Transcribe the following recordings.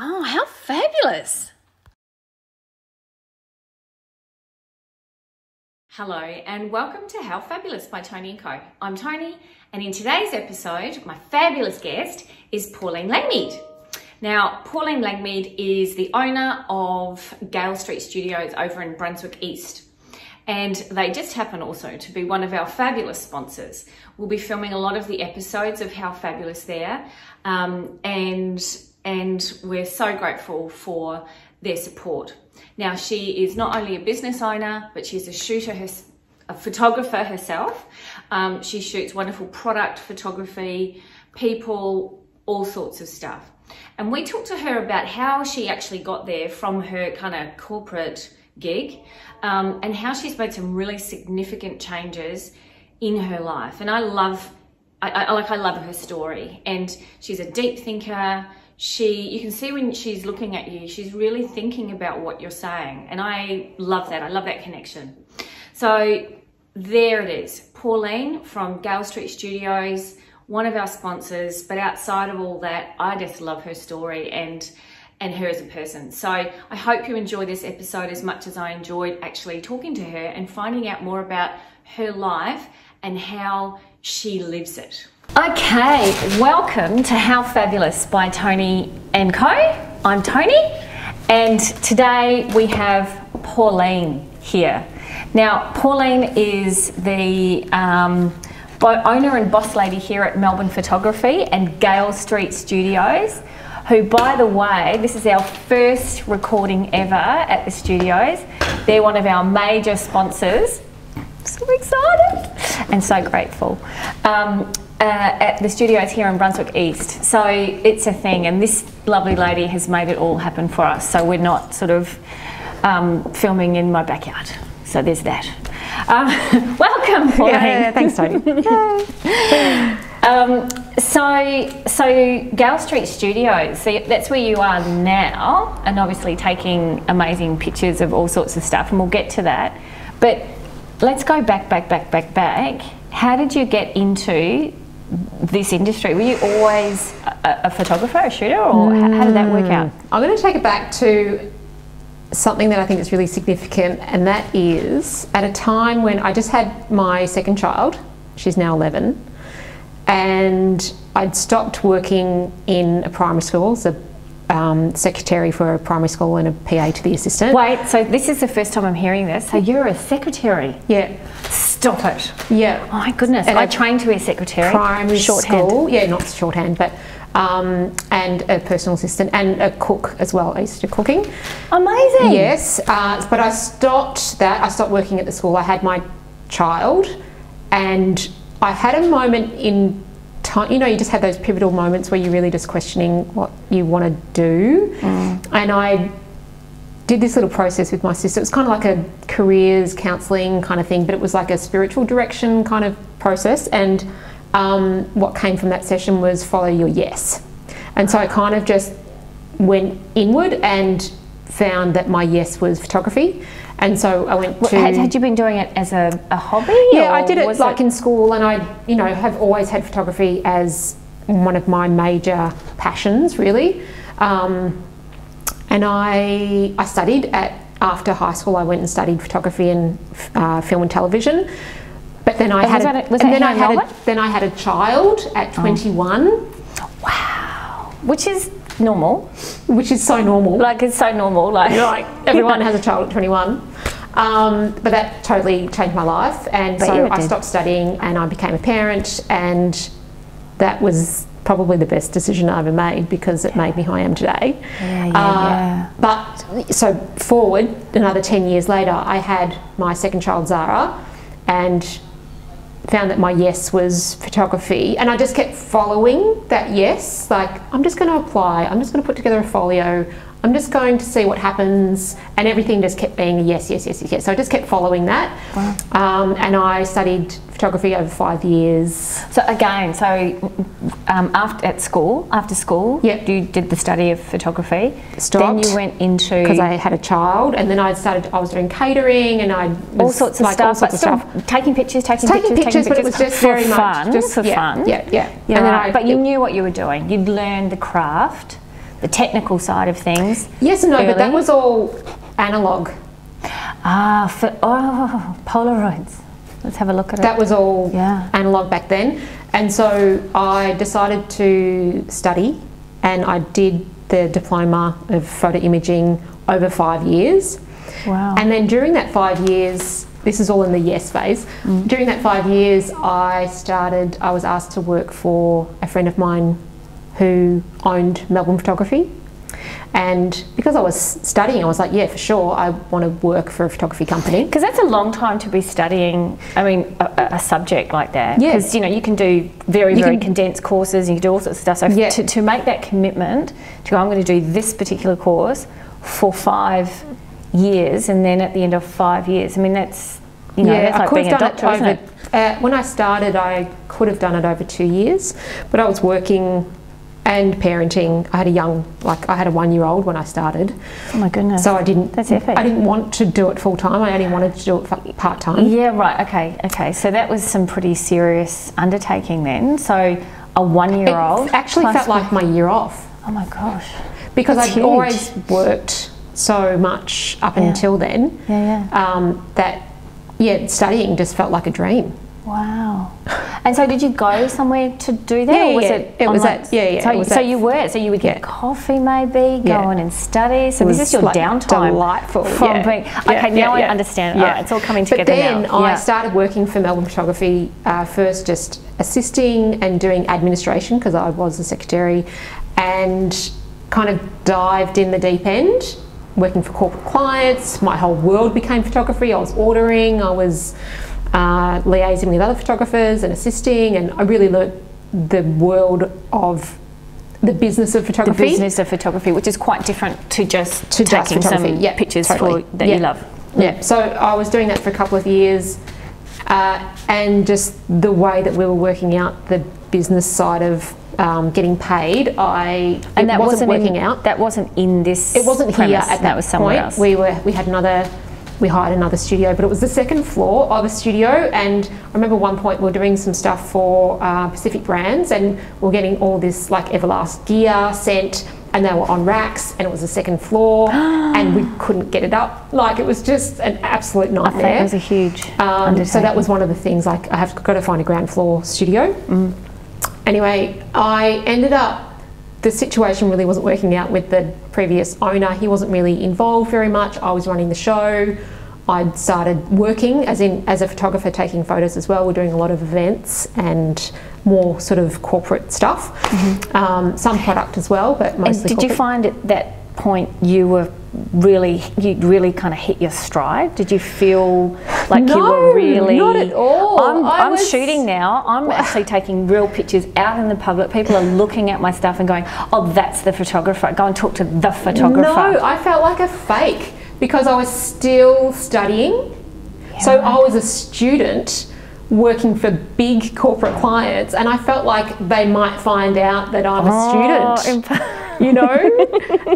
Oh, how fabulous! Hello, and welcome to How Fabulous by Toni & Co. I'm Toni, and in today's episode, my fabulous guest is Pauline Langmead. Now, Pauline Langmead is the owner of Gale Street Studios over in Brunswick East. And they just happen also to be one of our fabulous sponsors. We'll be filming a lot of the episodes of How Fabulous There. Um, and, and we're so grateful for their support. Now, she is not only a business owner, but she's a shooter, a photographer herself. Um, she shoots wonderful product photography, people, all sorts of stuff. And we talked to her about how she actually got there from her kind of corporate gig um, and how she's made some really significant changes in her life. And I love, I, I, like, I love her story. And she's a deep thinker. She, you can see when she's looking at you, she's really thinking about what you're saying. And I love that. I love that connection. So there it is. Pauline from Gale Street Studios, one of our sponsors. But outside of all that, I just love her story and and her as a person. So I hope you enjoy this episode as much as I enjoyed actually talking to her and finding out more about her life and how she lives it. Okay, welcome to How Fabulous by Toni and Co. I'm Toni, and today we have Pauline here. Now, Pauline is the um, owner and boss lady here at Melbourne Photography and Gale Street Studios who, by the way, this is our first recording ever at the studios. They're one of our major sponsors. So excited and so grateful. Um, uh, at the studios here in Brunswick East. So it's a thing, and this lovely lady has made it all happen for us. So we're not sort of um, filming in my backyard. So there's that. Um, welcome, Pauline. Yeah, thanks, Toni. Um, so, so Gale Street Studios, so that's where you are now, and obviously taking amazing pictures of all sorts of stuff, and we'll get to that. But let's go back, back, back, back, back. How did you get into this industry? Were you always a, a photographer, a shooter, or mm. how did that work out? Hmm. I'm going to take it back to something that I think is really significant, and that is at a time when I just had my second child. She's now 11 and I'd stopped working in a primary school, so um, secretary for a primary school and a PA to the assistant. Wait, so this is the first time I'm hearing this. So you're a secretary? Yeah. Stop it. Yeah. Oh my goodness. And I trained to be a secretary. Primary shorthand. school. Yeah, not shorthand, but um, and a personal assistant and a cook as well. I used to cooking. Amazing. Yes, uh, but I stopped that. I stopped working at the school. I had my child, and I had a moment in time, you know, you just have those pivotal moments where you're really just questioning what you want to do. Mm. And I did this little process with my sister. It was kind of like a careers counselling kind of thing, but it was like a spiritual direction kind of process. And um, what came from that session was follow your yes. And so I kind of just went inward and found that my yes was photography. And so I went to. Had, had you been doing it as a, a hobby? Yeah, I did it like it... in school, and I, you know, have always had photography as one of my major passions, really. Um, and I, I studied at after high school. I went and studied photography and uh, film and television. But then I had, a, and then I had a, then I had a child at 21. Oh. Wow, which is normal. Which is so normal. Like it's so normal. Like, like everyone has a child at 21. Um, but that totally changed my life, and but so I stopped studying and I became a parent, and that was probably the best decision I ever made because it made me who I am today. Yeah, yeah, uh, yeah. But so forward, another 10 years later, I had my second child, Zara, and found that my yes was photography and I just kept following that yes like I'm just going to apply I'm just going to put together a folio I'm just going to see what happens and everything just kept being a yes yes yes yes, yes. so I just kept following that wow. um, and I studied photography over five years so again so um, after at school after school yep. you did the study of photography Stopped then you went into because I had a child and then I started I was doing catering and I all sorts of like stuff, all sorts of stuff taking pictures taking, taking pictures, pictures, taking pictures, but it was just very fun, much just for yeah, fun yeah yeah, yeah right. I, but you it, knew what you were doing you'd learned the craft the technical side of things. Yes and no, but that was all analog. Ah, for, oh, Polaroids. Let's have a look at it. That was all Yeah. analog back then. And so I decided to study and I did the diploma of photo imaging over five years. Wow. And then during that five years, this is all in the yes phase. During that five years, I started, I was asked to work for a friend of mine who owned Melbourne Photography. And because I was studying, I was like, yeah, for sure, I want to work for a photography company. Because that's a long time to be studying. I mean, a, a- subject like that. Yeah. Because you know you can do very You very can- condensed courses. and You can do all sorts of stuff. So Yeah. to, to make that commitment to go, I'm going to do this particular course for five years, and then at the end of five years, I mean that's you know that's I like could being a have done doctor, it isn't it? Uh, when I started, I could have done it over two years, but I was working and parenting. I had a young, like I had a one-year-old when I started, Oh my goodness. so I didn't. That's epic. I didn't want to do it full time. I only wanted to do it part time. Yeah, right. Okay, okay. So that was some pretty serious undertaking then. So a one-year-old It actually felt like my year off Oh my gosh. because That's I'd huge. always worked so much up Yeah. until then Yeah, yeah. um, that yeah, studying just felt like a dream. Wow. And so did you go somewhere to do that? Yeah, or was yeah. it It was at- yeah, yeah, So, it was so you were. So you would get Yeah. coffee maybe, go Yeah. on and study. So this is your like, downtime. delightful, From yeah. being, okay, yeah, now I yeah. understand. Yeah. All right, it's all coming together But then now. I Yeah. started working for Melbourne Photography, uh, first just assisting and doing administration because I was the secretary, and kind of dived in the deep end, working for corporate clients. My whole world became photography. I was ordering, I was uh, liaising with other photographers and assisting, and I really learnt the world of the business of photography. the business of photography, which is quite different to just To taking photography, some yeah, pictures totally. for, that Yeah. you love. Yeah, so I was doing that for a couple of years, uh, and just the way that we were working out the business side of um, getting paid, I And it that wasn't, in, working out. That wasn't in this. It wasn't premise, here at that, was somewhere point. else. We were we had another. We hired another studio, but it was the second floor of a studio. And I remember one point we were doing some stuff for uh, Pacific brands, and we are getting all this like Everlast gear sent, and they were on racks, and it was the second floor, and we couldn't get it up. Like it was just an absolute nightmare. it was a huge. Um, so that was one of the things. Like I have got to find a ground floor studio. Anyway, I ended up. The situation really wasn't working out with the previous owner. He wasn't really involved very much. I was running the show. I'd started working as in as a photographer, taking photos as well. We're doing a lot of events and more sort of corporate stuff. Um, some product as well, but And mostly. did you find at that point you were really, you really kind of hit your stride? Did you feel like you were really? not at all. I'm, I'm was- shooting now. I'm actually taking real pictures out in the public. People are looking at my stuff and going, "Oh, that's the photographer. Go and talk to the photographer." No, I felt like a fake because I was still studying. So I was a student working for big corporate clients, and I felt like they might find out that I'm a Oh, student. imp- You know,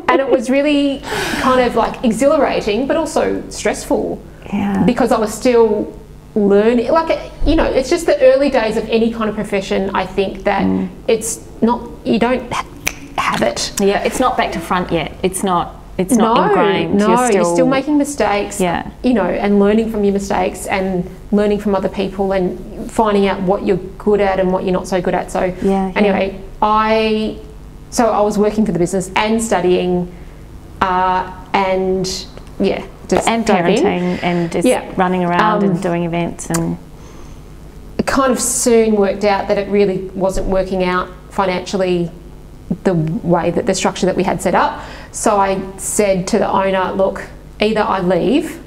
and it was really kind of like exhilarating, but also stressful Yeah. because I was still learning. Like you know, it's just the early days of any kind of profession. I think that Mm. it's not you don't have it. yeah, it's not back to front yet. It's not. It's not no, ingrained. No, you're still, making mistakes. Yeah. You know, and learning from your mistakes and learning from other people and finding out what you're good at and what you're not so good at. So Yeah, yeah. anyway, I so I was working for the business and studying, uh, and yeah, just and parenting and just Yeah. running around Um, and doing events and It kind of soon worked out that it really wasn't working out financially the way that the structure that we had set up. So I said to the owner, look, either I leave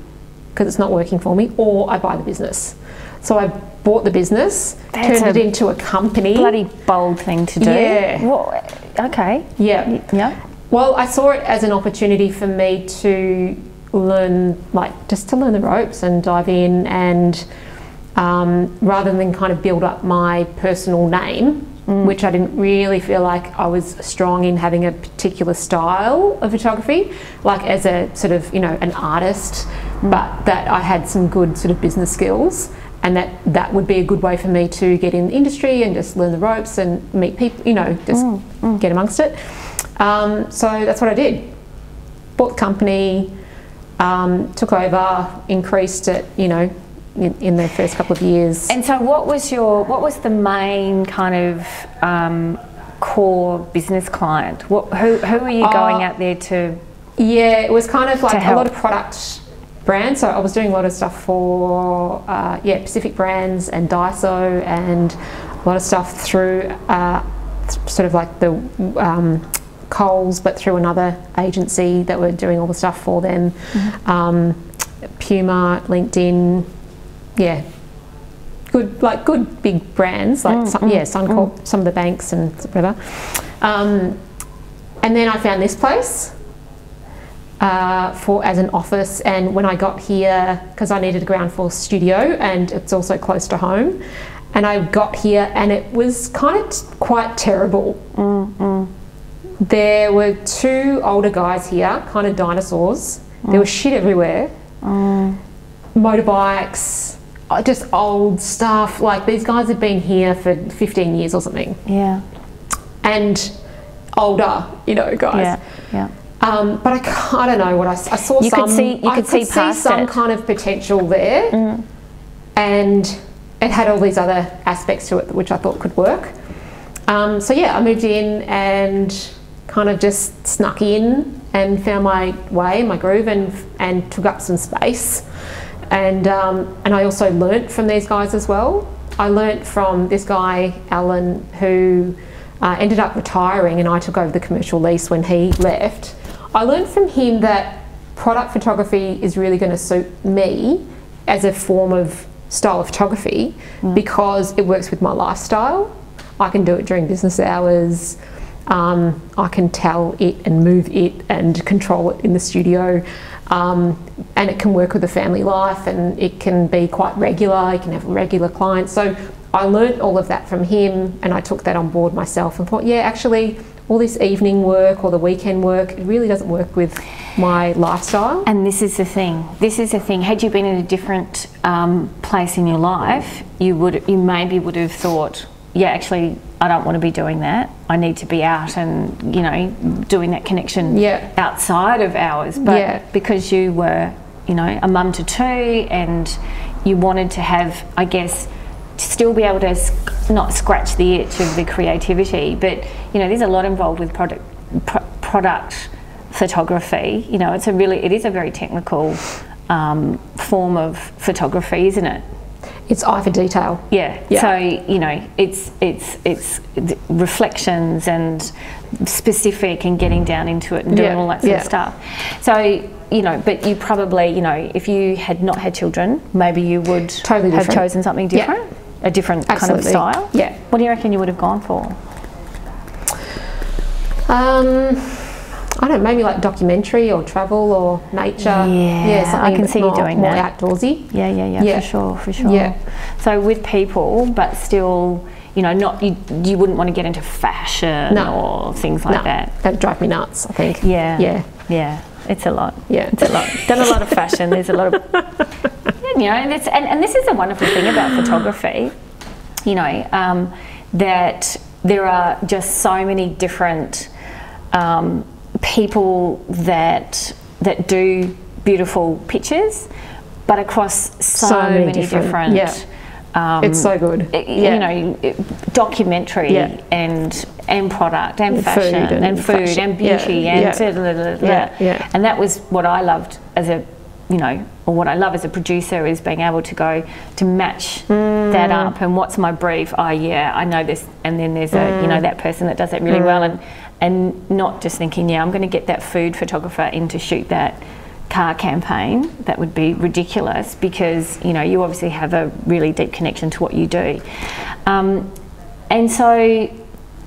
because it's not working for me or I buy the business. So I bought the business, That's turned it into a company. bloody bold thing to do. Yeah. Well, okay. yeah. Yeah. Well, I saw it as an opportunity for me to learn, like, just to learn the ropes and dive in, and um, rather than kind of build up my personal name, which I didn't really feel like I was strong in having a particular style of photography, like as a sort of, you know, an artist, but that I had some good sort of business skills. And that that would be a good way for me to get in the industry and just learn the ropes and meet people, you know, just get amongst it. Um, so that's what I did. Bought the company, um, took over, increased it, you know, in, the first couple of years. And so, what was your what was the main kind of um, core business client? What who who are you going uh, out there to? Yeah, it was kind of like a lot of product brands. So I was doing a lot of stuff for uh, yeah Pacific Brands and Daiso and a lot of stuff through uh, sort of like the um, Coles, but through another agency that were doing all the stuff for them. Mm-hmm. Um, Puma, LinkedIn, yeah, good like good big brands like mm, some, mm, yeah Suncorp, mm. some of the banks and whatever. Um, and then I found this place uh, for as an office. And when I got here, because I needed a ground floor studio, and it's also close to home, and I got here, and it was kind of t- quite terrible. Mm, there were two older guys here, kind of dinosaurs. There was shit everywhere. Motorbikes, just old stuff. Like these guys have been here for 15 years or something. Yeah. And older, you know, guys. Yeah. Yeah. Um, but I, I don't know what I, I saw. You some, could see. You I could, see, see some it. kind of potential there, mm. and it had all these other aspects to it which I thought could work. Um, so yeah, I moved in and kind of just snuck in and found my way, my groove, and and took up some space. And um, and I also learnt from these guys as well. I learnt from this guy Alan who uh, ended up retiring, and I took over the commercial lease when he left. I learned from him that product photography is really going to suit me as a form of style of photography mm. because it works with my lifestyle. I can do it during business hours. Um, I can tell it and move it and control it in the studio. Um, and it can work with a family life and it can be quite regular. You can have regular clients. So I learned all of that from him and I took that on board myself and thought, yeah, actually, all this evening work or the weekend work, it really doesn't work with my lifestyle. And this is the thing. This is the thing. Had you been in a different um, place in your life, you would, you maybe would have thought, yeah, actually, I don't want to be doing that. I need to be out and you know doing that connection yeah. outside of hours. But yeah. because you were, you know, a mum to two, and you wanted to have, I guess, still be able to not scratch the itch of the creativity, but you know, there's a lot involved with product product photography. You know, it's a really it is a very technical um, form of photography, isn't it? It's eye for detail. Yeah. yeah. So you know, it's it's it's reflections and specific and getting down into it and doing yeah. all that sort yeah. of stuff. So you know, but you probably you know, if you had not had children, maybe you would totally have chosen something different a different Absolutely. kind of style? Yeah. What do you reckon you would have gone for? Um, I don't know, maybe like documentary or travel or nature. Yeah, yeah I can see you doing more that. outdoorsy. Yeah, yeah, yeah, yeah, for sure, for sure. Yeah. So with people, but still, you know, not you. You wouldn't want to get into fashion no. or things like no. that. That'd drive me nuts. I think. Yeah. Yeah. Yeah. It's a lot. Yeah. It's a lot. Done a lot of fashion. There's a lot of, you know, and, it's, and, and this is a wonderful thing about photography you know, um, that there are just so many different um, people that that do beautiful pictures, but across so, so many, many, different. different yeah. Um, it's so good. Yeah. You know, documentary yeah. and and product and, and fashion food and, and, food fashion. and beauty yeah. and yeah. Yeah. and that was what I loved as a you know, or what I love as a producer is being able to go to match mm. that up and what's my brief? Oh yeah, I know this and then there's mm. a you know mm. that person that does it really mm. well and and not just thinking, yeah, I'm gonna get that food photographer in to shoot that car campaign. That would be ridiculous because, you know, you obviously have a really deep connection to what you do. Um, and so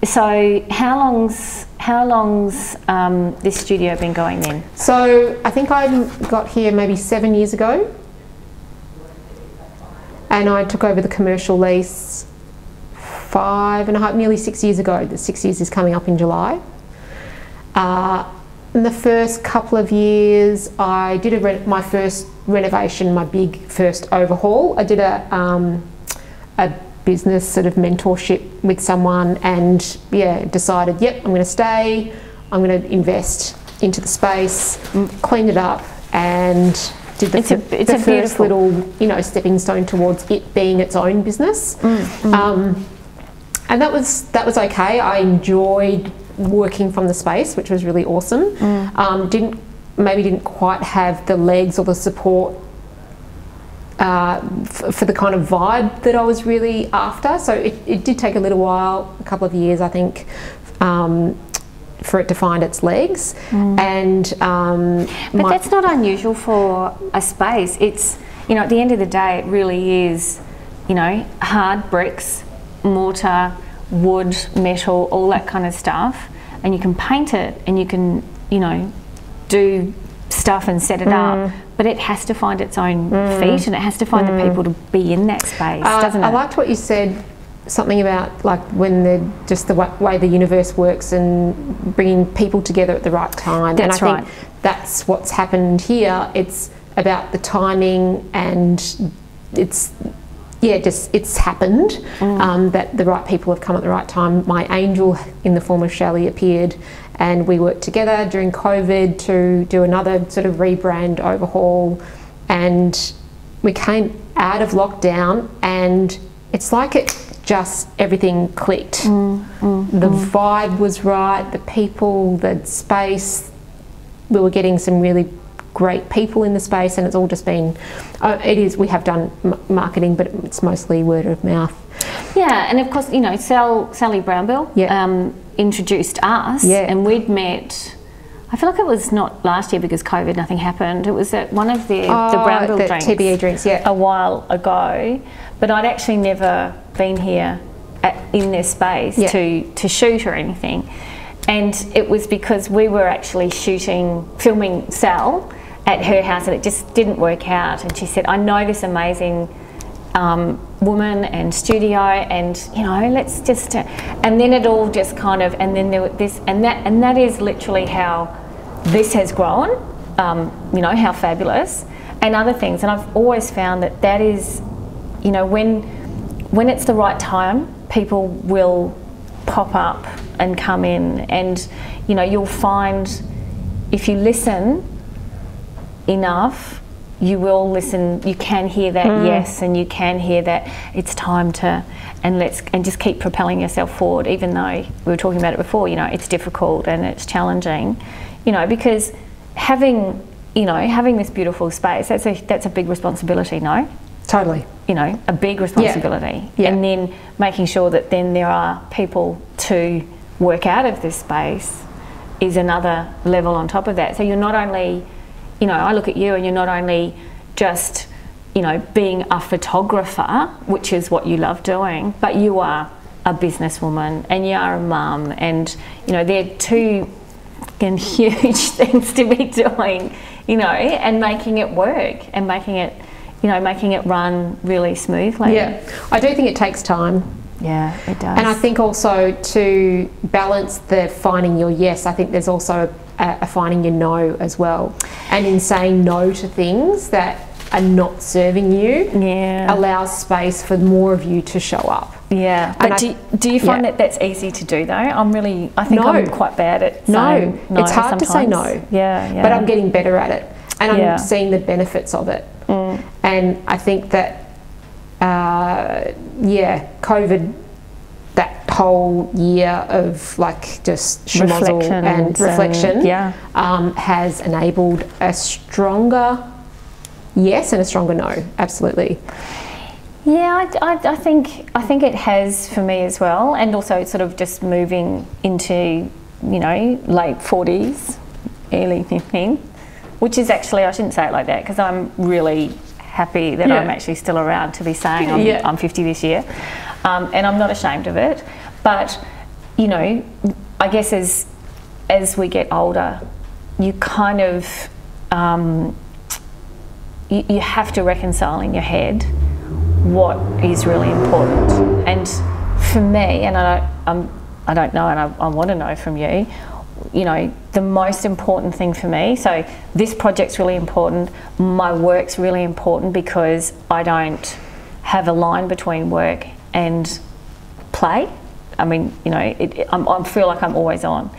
so how long's how long's um, this studio been going then? So I think I got here maybe seven years ago, and I took over the commercial lease five and a half, nearly six years ago. The six years is coming up in July. Uh, in the first couple of years, I did a my first renovation, my big first overhaul. I did a um, a business sort of mentorship with someone and yeah, decided, yep, I'm going to stay. I'm going to invest into the space, cleaned it up, and did the, It's a- it's the first beautiful- little, you know, stepping stone towards it being its own business. Mm, Um, and that was that was okay. I enjoyed working from the space, which was really awesome. Mm. Um, didn't maybe didn't quite have the legs or the support uh, f- for the kind of vibe that I was really after. So it, it did take a little while, a couple of years, I think, um, for it to find its legs. And um, But that's not unusual for a space. It's, you know, at the end of the day, it really is, you know, hard bricks, mortar, wood, metal, all that kind of stuff. And you can paint it and you can, you know, do stuff and set it up. But it has to find its own feet and it has to find the people to be in that space, Uh, doesn't it? I liked what you said, something about like when the just the way the universe works and bringing people together at the right time. That's and I right. think that's what's happened here. It's about the timing and it's yeah, just it's happened Mm. um, that the right people have come at the right time. My angel in the form of Shelley appeared, and we worked together during COVID to do another sort of rebrand overhaul, and we came out of lockdown, and it's like it just everything clicked. the vibe was right, the people, the space. We were getting some really great people in the space, and it's all just been. Uh, it is. We have done m- marketing, but it's mostly word of mouth. Yeah, and of course, you know, Sal, Sally Brownbill Yeah. um, introduced us, Yeah. and we'd met. I feel like it was not last year because COVID, nothing happened. It was at one of the the Oh, Brownbill the drinks, TBA drinks, yeah. a while ago. But I'd actually never been here at, in this space Yeah. to to shoot or anything, and it was because we were actually shooting, filming Sal at her house, and it just didn't work out. And she said, "I know this amazing." um, woman and studio and you know let's just uh, and then it all just kind of and then there were this and that and that is literally how this has grown um, you know how fabulous and other things and I've always found that that is you know when when it's the right time people will pop up and come in and you know you'll find if you listen enough, you will listen. You can hear that mm. yes, and you can hear that it's time to, and let's and just keep propelling yourself forward. Even though we were talking about it before, you know, it's difficult and it's challenging, you know, because having you know having this beautiful space that's a that's a big responsibility. No, Totally. you know, a big responsibility. Yeah. And then making sure that then there are people to work out of this space is another level on top of that. So you're not only, you know, I look at you and you're not only just, you know, being a photographer, which is what you love doing, but you are a businesswoman and you are a mum and, you know, they're two fucking huge things to be doing, you know, and making it work and making it, you know, making it run really smoothly. Yeah, I do think it takes time. Yeah, it does. And I think also to balance the finding your yes, I think there's also a, a finding your no as well. And in saying no to things that are not serving you, Yeah. allows space for more of you to show up. Yeah, but I- do, do you find yeah. that that's easy to do though? I'm really, I think No. I'm quite bad at No, saying no. it's hard to say no. Yeah, yeah. But I'm getting better at it, and I'm Yeah. seeing the benefits of it. Mm. And I think that, uh, yeah, COVID, whole year of like just schmozzle Reflection and and, reflection, yeah. um, has enabled a stronger yes and a stronger no. Absolutely. Yeah, I, I, I think I think it has for me as well, and also sort of just moving into you know late forties, early fifteen, which is actually I shouldn't say it like that because I'm really happy that Yeah. I'm actually still around to be saying I'm, Yeah. I'm 50 this year, um, and I'm not ashamed of it. But you know, I guess as as we get older, you kind of um, you, you have to reconcile in your head what is really important. And for me, and I don't, I'm, I don't know, and I, I want to know from you, you know, the most important thing for me. So this project's really important. My work's really important because I don't have a line between work and play. I mean, you know, it, I feel like I'm always on.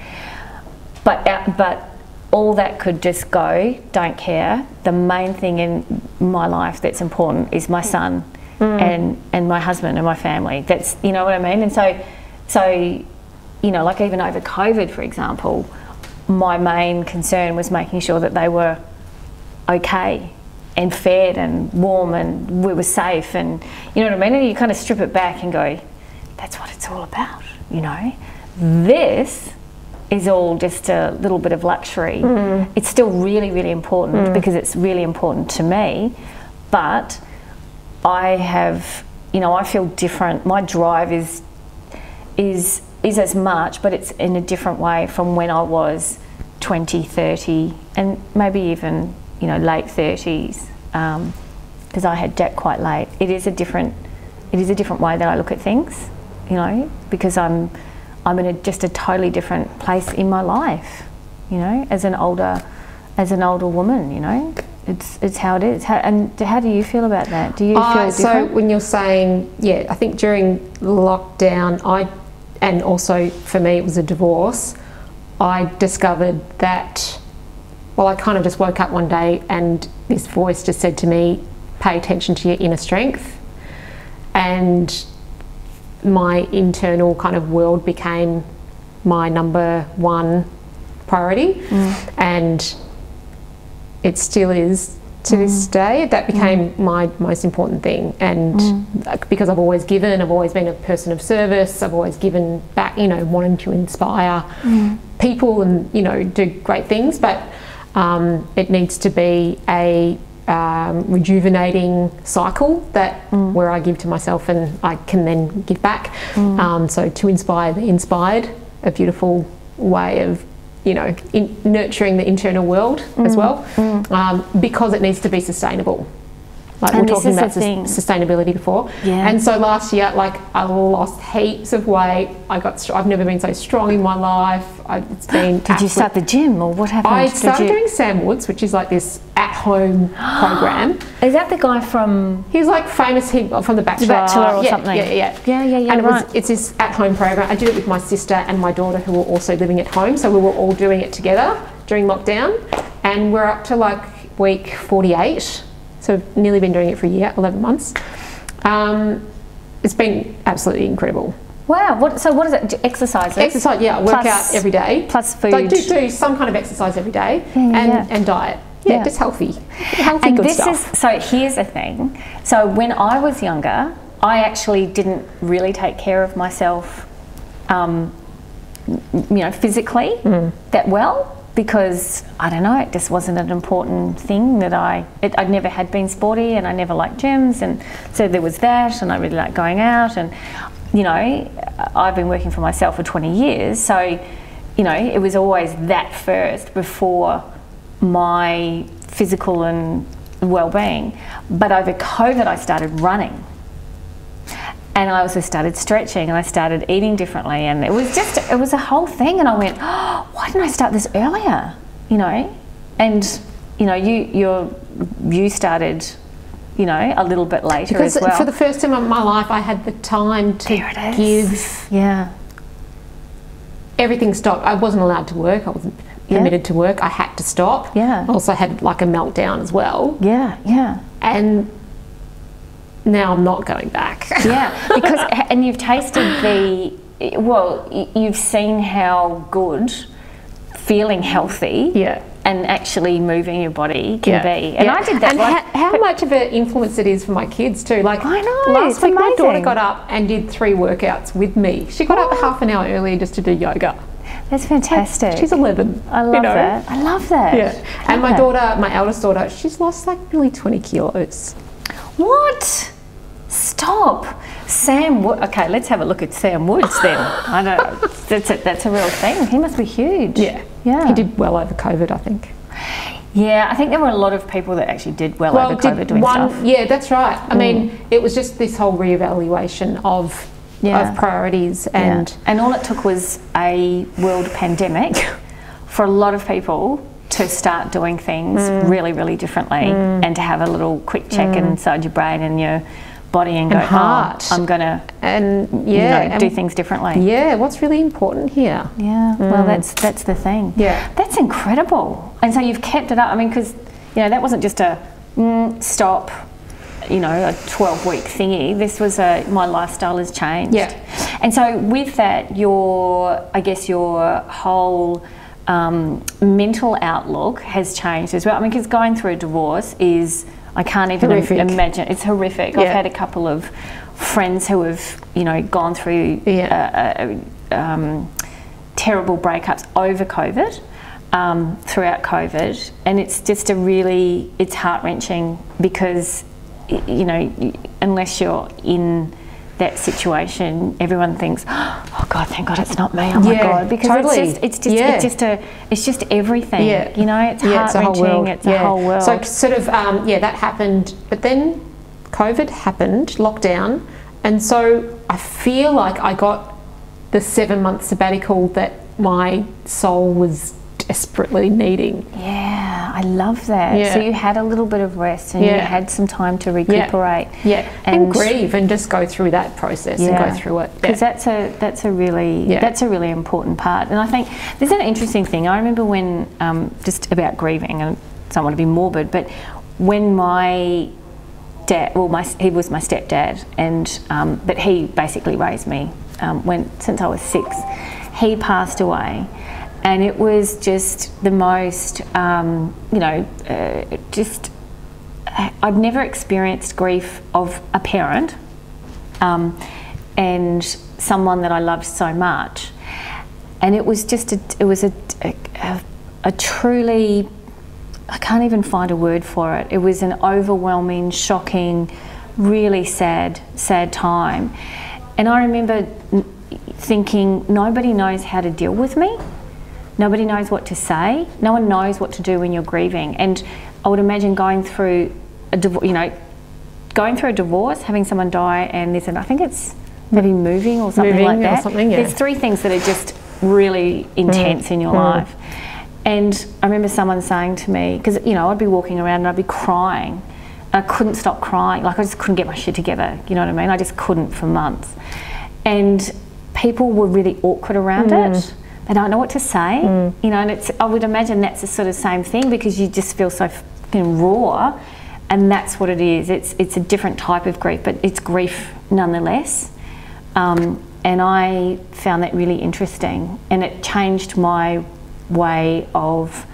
but uh, but all that could just go. Don't care. The main thing in my life that's important is my son and and my husband and my family. That's you know what I mean. And so so you know, like even over COVID, for example, my main concern was making sure that they were okay and fed and warm and we were safe and you know what I mean? And you kind of strip it back and go, that's what it's all about, you know? This is all just a little bit of luxury. Mm. It's still really, really important mm. because it's really important to me, but I have, you know, I feel different. My drive is is is as much, but it's in a different way from when I was 20, 30, and maybe even you know late 30s, because um, I had debt quite late. It is a different, it is a different way that I look at things, you know, because I'm I'm in a, just a totally different place in my life, you know, as an older as an older woman, you know. It's, it's how it is. How, and how do you feel about that? Do you feel Uh, so different? when you're saying, yeah, I think during lockdown, I, and also for me it was a divorce, I discovered that, well, I kind of just woke up one day and this voice just said to me, pay attention to your inner strength. And my internal kind of world became my number one priority. Mm. And it still is to this mm. day. That mm. became my most important thing, and like, because I've always given, I've always been a person of service. I've always given back, you know, wanting to inspire people and you know do great things. But um, it needs to be a um, rejuvenating cycle that where I give to myself and I can then give back. Um, so to inspire the inspired, a beautiful way of you know in, nurturing the internal world as well, um, because it needs to be sustainable. Like And we're talking about thing. sustainability before. Yeah. And so last year, like I lost heaps of weight. I got. Str- I've never been so strong in my life. I, it's been. Did you start the gym or what happened? I started you- doing Sam Woods, which is like this at-home program. Is that the guy from? He's like famous he, uh, from The Bachelor, Bachelor or yeah, something. Yeah, yeah, Yeah, yeah, yeah, And it was, it's this at-home program. I did it with my sister and my daughter, who were also living at home. So we were all doing it together during lockdown, and we're up to like week 48. So we've nearly been doing it for a year, 11 months. Um, it's been absolutely incredible. Wow. What? So what is it? Exercises. Exercise, yeah, Plus- out every day. plus food. Like, do, do some kind of exercise every day and, yeah. and diet. Yeah, Yeah. just healthy. Healthy, And good this stuff. is so. Here's the thing. So when I was younger, I actually didn't really take care of myself, um, you know, physically Mm. that well because I don't know. It just wasn't an important thing that I. It, I never had been sporty, and I never liked gyms, and so there was that, and I really liked going out, and you know, I've been working for myself for 20 years, so you know, it was always that first before my physical and well-being. But over COVID, I started running, and I also started stretching, and I started eating differently, and it was just it was a whole thing. And I went, oh, why didn't I start this earlier? You know, and you know, you you're you started. You know, a little bit later Because as well. for the first time in my life, I had the time to give yeah, everything stopped. I wasn't allowed to work. I wasn't Yeah. permitted to work. I had to stop. Yeah. I also had like a meltdown as well. yeah, yeah. And now I'm not going back. Yeah, because and you've tasted the well, you've seen how good feeling healthy Yeah. and actually moving your body can Yeah. be. And Yeah. I did that. And like- ha- how much of an influence it is for my kids too. Like I know, last it's week, my daughter got up and did three workouts with me. She got up half an hour earlier just to do yoga. that's fantastic. She's 11. I love you know? that. I love that. Yeah. I And love my that. daughter, my eldest daughter, she's lost like nearly 20 kilos. What? Stop. Sam Wood. Okay, let's have a look at Sam Woods then. I don't. That's a, that's a real thing. He must be huge. Yeah. Yeah. He did well over COVID, I think. Yeah, I think there were a lot of people that actually did well, over COVID doing one, stuff. Yeah, that's right. I mean, mm. it was just this whole reevaluation of Yeah. of priorities and yeah. and all it took was a world pandemic for a lot of people to start doing things Mm. really, really differently and to have a little quick check inside your brain and your body and, And go, heart. oh, I'm going to And you yeah, know, and- do things differently. Yeah, what's really important here? Yeah, well, that's that's the thing. Yeah. that's incredible. And so you've kept it up. I mean, because you know that wasn't just a mm, stop, you know, a twelve week thingy. This was a my lifestyle has changed. Yeah. And so with that, your I guess your whole um, mental outlook has changed as well. I mean, because going through a divorce is I can't even Horrific. imagine. It's horrific. I've had a couple of friends who have you know gone through Yeah. uh, uh, um, terrible breakups over COVID, um, throughout COVID, and it's just a really it's heart wrenching because you know unless you're in that situation, everyone thinks, oh God, thank God it's not me. Oh my Yeah, God, because totally. it's just it's just Yeah. it's just a it's just everything. Yeah. you know, it's yeah, heart it's a whole wrenching. world. It's yeah. a whole world. So sort of um, yeah, that happened, but then COVID happened, lockdown, and so I feel like I got the seven month sabbatical that my soul was desperately needing. Yeah, I love that. Yeah. So you had a little bit of rest and you had some time to recuperate. Yeah, and, And- grieve and just go through that process and go through it. because that's a that's a really Yeah. that's a really important part. And I think there's an interesting thing. I remember when um, just about grieving, and I don't want to be morbid, but when my dad, well, my he was my stepdad, and um, but he basically raised me um, when since I was six. He passed away. And it was just the most, um, you know, uh, just I've never experienced grief of a parent um, and someone that I loved so much. And it was just a, it was a, a, a truly, I can't even find a word for it. It was an overwhelming, shocking, really sad, sad time. And I remember thinking, nobody knows how to deal with me. Nobody knows what to say. No one knows what to do when you're grieving. And I would imagine going through a divorce, you know, going through a divorce, having someone die, and there's an, I think it's maybe moving or something Moving like or that. something, yeah. There's three things that are just really intense mm. in your mm. life. And I remember someone saying to me, because, you know, I'd be walking around and I'd be crying. I couldn't stop crying. Like, I just couldn't get my shit together. You know what I mean? I just couldn't for months. And people were really awkward around mm. it. They don't know what to say. You know, and it's, I would imagine that's the sort of same thing because you just feel so fucking raw. And that's what it is. It's, it's a different type of grief, but it's grief nonetheless. Um, and I found that really interesting. And it changed my way of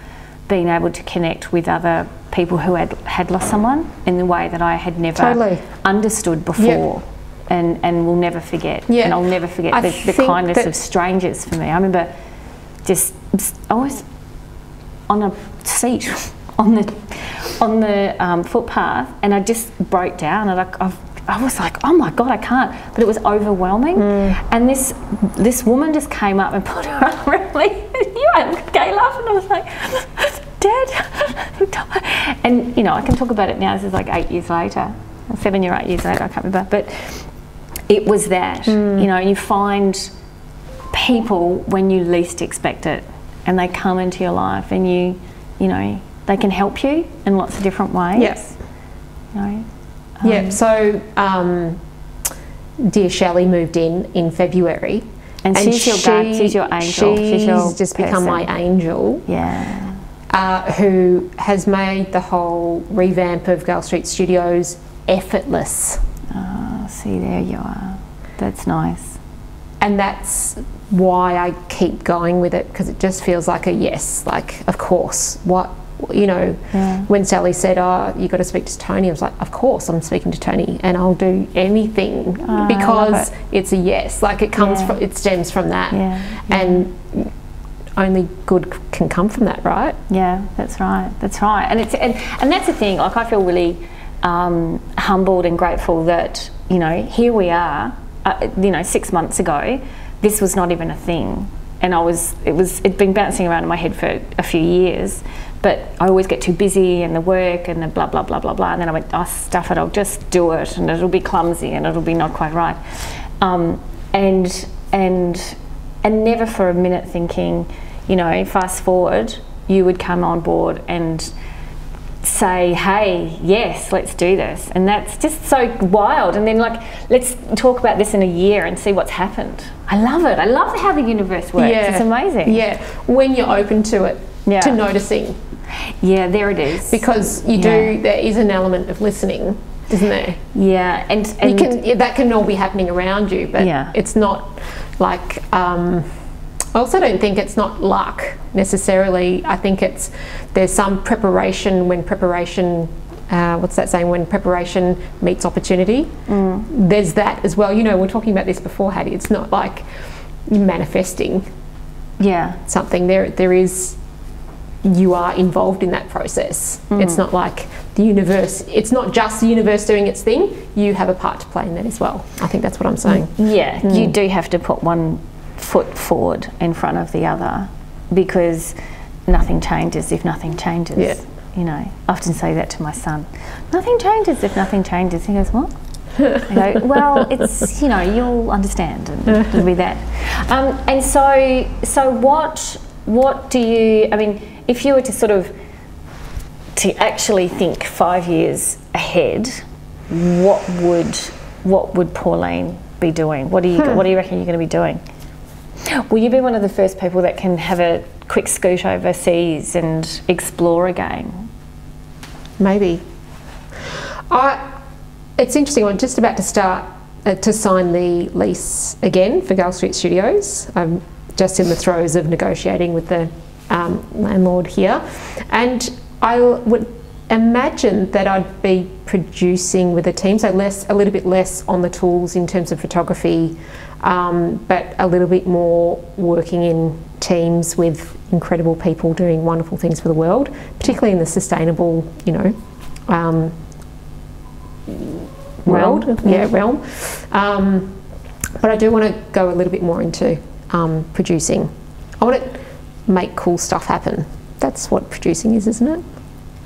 being able to connect with other people who had, had lost someone in the way that I had never Totally. understood before. And, and will never forget. Yeah. And I'll never forget I the, the kindness of strangers for me. I remember just, I was on a seat on the on the um, footpath, and I just broke down, and I, I, I was like, "Oh my god, I can't!" But it was overwhelming, and this this woman just came up and put her arm around me. you had gay laugh, and I was like, "Dad," and you know, I can talk about it now. This is like eight years later, seven or eight years later, I can't remember, but it was that. You know, you find people when you least expect it and they come into your life and you you know they can help you in lots of different ways Yes. you know yeah. So, um, dear Shelley moved in in February, And she's your guide, she's your angel, she's She's your just become my angel. yeah uh, who has made the whole revamp of Gale Street Studios effortless. See there you are that's nice And that's why I keep going with it because it just feels like a yes, like, of course. What, you know, Yeah. when Sally said, Oh, you got to speak to Toni, I was like, Of course, I'm speaking to Toni and I'll do anything Oh, because it. it's a yes. Like, it comes Yeah. from, it stems from that. Yeah, And only good can come from that, right? Yeah, that's right. That's right. And it's and, and that's the thing. Like I feel really um, humbled and grateful that you know here we are. Uh, you know, six months ago, this was not even a thing, and I was it was it'd been bouncing around in my head for a few years. But I always get too busy and the work and the blah blah blah blah blah, and then I went, oh stuff it, I'll just do it, and it'll be clumsy and it'll be not quite right, um, and and and never for a minute thinking, you know, fast forward, you would come on board and say, hey, yes, let's do this. And that's just so wild. And then, like, let's talk about this in a year and see what's happened. I love it. I love how the universe works. Yeah. It's amazing. Yeah, when you're open to it, Yeah. to noticing, Yeah, there it is. because you Yeah. do. There is an element of listening, isn't there? yeah, and, and you can that can all be happening around you, but Yeah. it's not like. Um, I also don't think it's not luck necessarily. I think it's there's some preparation when preparation. Uh, what's that saying? When preparation meets opportunity, Mm. there's that as well. You know, we we're talking about this before, Hattie. It's not like manifesting yeah, something. There, there is. You are involved in that process. Mm. It's not like the universe. It's not just the universe doing its thing. You have a part to play in that as well. I think that's what I'm saying. yeah, Hmm. you do have to put one foot forward in front of the other because nothing changes if nothing changes. Yeah. You know, I often say that to my son. Nothing changes if nothing changes. He goes, what? I go, well, it's you know you'll understand, and it'll be that. Um, and so, so what? What do you? I mean, if you were to sort of to actually think five years ahead, what would what would Pauline be doing? What do you What do you reckon you're going to be doing? Will you be one of the first people that can have a quick scoot overseas and explore again? Maybe. I. It's interesting. I'm just about to start uh, to sign the lease again for Gale Street Studios. I'm just in the throes of negotiating with the um, landlord here, and I would imagine that I'd be producing with a team, so less, a little bit less on the tools in terms of photography, um, but a little bit more working in teams with incredible people doing wonderful things for the world, particularly in the sustainable, you know, um, world, Realm. yeah, realm. Um, but I do want to go a little bit more into um, producing. I want to make cool stuff happen. That's what producing is, isn't it?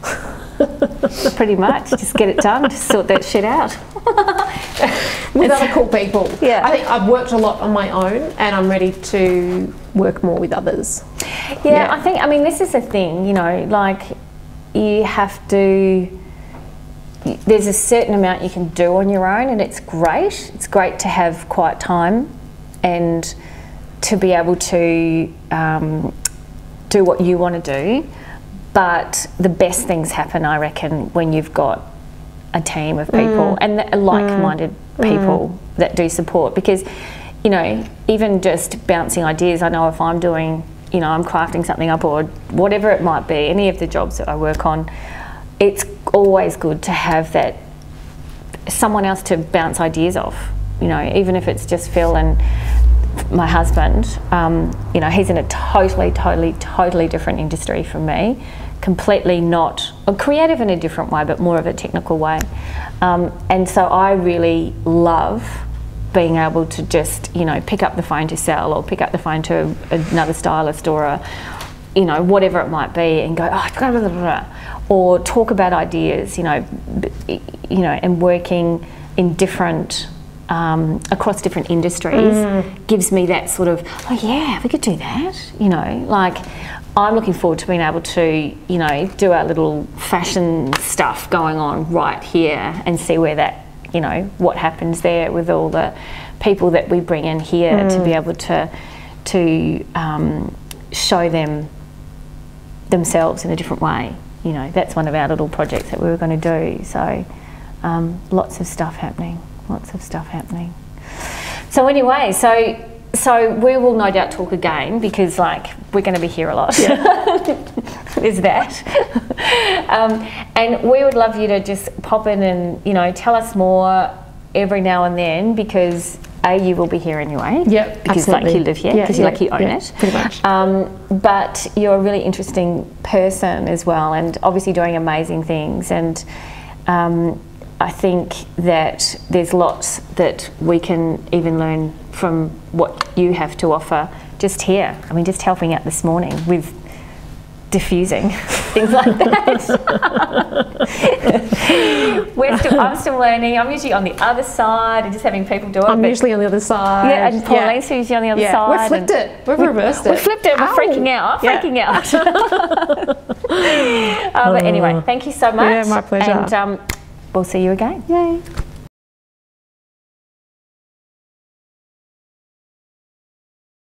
Pretty much, just get it done, just sort that shit out. With other cool people. Yeah. I think I've worked a lot on my own and I'm ready to work more with others. Yeah, Yeah. I think, I mean, this is the thing, you know, like you have to, there's a certain amount you can do on your own, and it's great. It's great to have quiet time and to be able to um, do what you want to do. But the best things happen, I reckon, when you've got a team of people mm. and the- like-minded mm. people mm. that do support. Because you know even just bouncing ideas i know if i'm doing you know i'm crafting something up or whatever it might be any of the jobs that i work on it's always good to have that someone else to bounce ideas off you know even if it's just phil and my husband. Um, you know he's in a totally totally totally different industry from me. Completely not or creative in a different way but more of a technical way. Um, and so i really love being able to just you know pick up the phone to sell or pick up the phone to another stylist or a you know whatever it might be and go oh blah, blah, blah, blah," or talk about ideas you know you know and working in different um, across different industries gives me that sort of oh yeah we could do that you know like I'm looking forward to being able to you know do our little fashion stuff going on right here and see where that you know what happens there with all the people that we bring in here to be able to to um, show them themselves in a different way. You know, that's one of our little projects that we were going to do. So, um, lots of stuff happening. Lots of stuff happening. So anyway, so so we will no doubt talk again because like we're going to be here a lot. Is that. um, and we would love you to just pop in and you know tell us more every now and then because a you will be here anyway. Yep, because like you live here Yeah, because you yeah, like you own yeah, it. pretty much. Um, but you're a really interesting person as well, and obviously doing amazing things. And um, I think that there's lots that we can even learn from what you have to offer just here. I mean, just helping out this morning with diffusing things like that. We're still, I'm still learning. I'm usually on the other side and just having people do it. I'm usually on the other side. yeah, and Pauline's usually on the other Yeah, side. we've flipped it. We've reversed it. we flipped it. We're Ow. freaking out. Yeah. Freaking out. Uh, but anyway, thank you so much. Yeah, my pleasure. And um, we'll see you again. Yay.